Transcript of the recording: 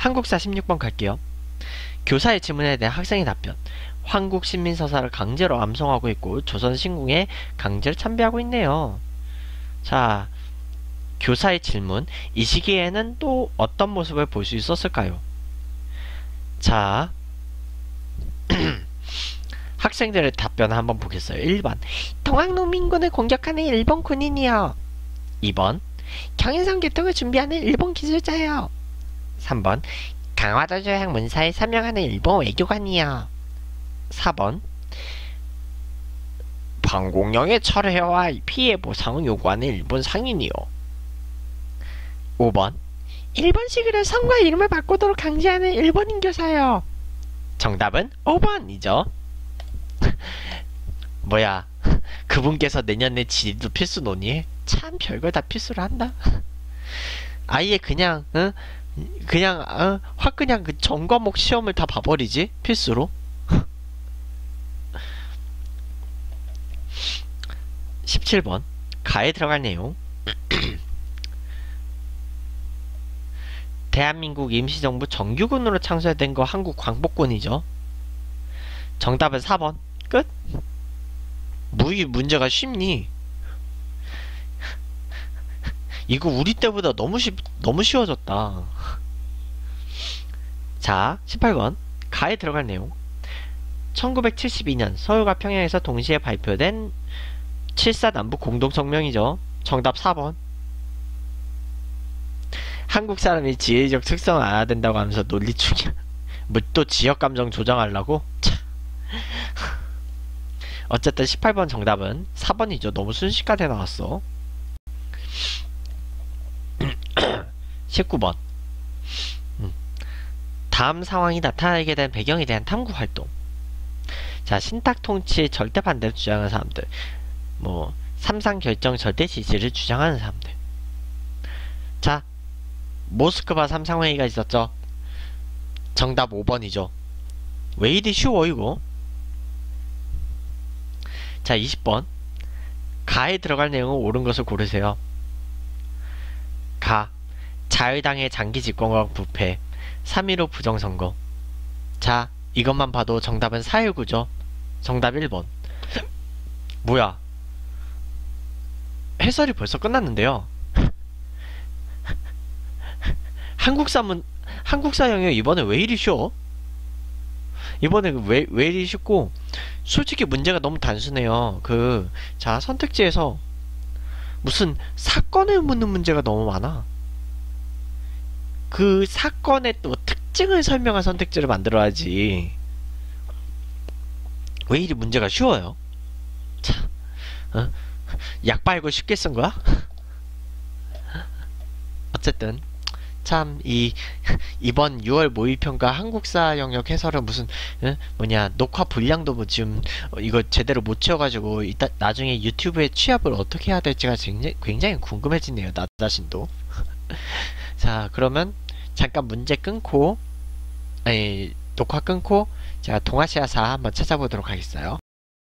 한국사 16번 갈게요. 교사의 질문에 대한 학생의 답변. 한국 신민서사를 강제로 암송하고 있고 조선 신궁에 강제로 참배하고 있네요. 자, 교사의 질문. 이 시기에는 또 어떤 모습을 볼 수 있었을까요? 자, 학생들의 답변 한번 보겠어요. 1번. 동학농민군을 공격하는 일본 군인이요. 2번. 경인선 개통을 준비하는 일본 기술자요. 3번. 강화도 조약 문사에 서명하는 일본 외교관이요. 4번. 방공령의 철회와 피해 보상을 요구하는 일본 상인이요. 5번. 일본식으로 성과 이름을 바꾸도록 강제하는 일본인 교사요. 정답은 5번이죠. 뭐야 그분께서 내년에 지리도 필수 논의해? 참 별걸 다 필수로 한다 아예 그냥 응? 그냥 어? 확 그냥 그 전과목 시험을 다 봐버리지 필수로 17번 가에 들어갈 내용 대한민국 임시정부 정규군으로 창설된 거 한국 광복군이죠 정답은 4번 끝? 뭐이 문제가 쉽니? 이거 우리 때보다 너무 쉽, 너무 쉬워졌다. 자, 18번. 가에 들어갈 내용. 1972년 서울과 평양에서 동시에 발표된 7사 남북 공동성명이죠. 정답 4번. 한국 사람이 지혜적 특성을 알아야 된다고 하면서 논리 중이야. 뭐또 지역 감정 조정하려고? 참. 어쨌든 18번 정답은 4번이죠. 너무 순식간에 나왔어. 19번. 음. 다음 상황이 나타나게 된 배경에 대한 탐구 활동. 자, 신탁 통치 절대 반대를 주장하는 사람들. 뭐, 삼상 결정 절대 지지를 주장하는 사람들. 자, 모스크바 삼상회의가 있었죠. 정답 5번이죠. 왜 이리 쉬워, 이거? 자, 20번. 가에 들어갈 내용은 옳은 것을 고르세요. 가. 자유당의 장기 집권과 부패. 3.15 부정선거. 자, 이것만 봐도 정답은 419죠. 정답 1번. 뭐야? 해설이 벌써 끝났는데요. 한국사 문, 한국사 영역 이번에 왜 이리 쉬워? 이번에 왜, 왜 이리 쉽고, 솔직히 문제가 너무 단순해요. 그, 자, 선택지에서 무슨 사건을 묻는 문제가 너무 많아. 그 사건의 또 특징을 설명한 선택지를 만들어야지. 왜 이리 문제가 쉬워요? 참, 어? 약 빨고 쉽게 쓴 거야? 어쨌든, 참, 이, 이번 6월 모의평가 한국사 영역 해설은 무슨, 응? 뭐냐, 녹화 분량도 뭐 지금, 어, 이거 제대로 못 채워가지고, 이따, 나중에 유튜브에 취합을 어떻게 해야 될지가 굉장히, 굉장히 궁금해지네요, 나 자신도. 자, 그러면, 잠깐 문제 끊고, 아니, 녹화 끊고, 제가 동아시아사 한번 찾아보도록 하겠어요.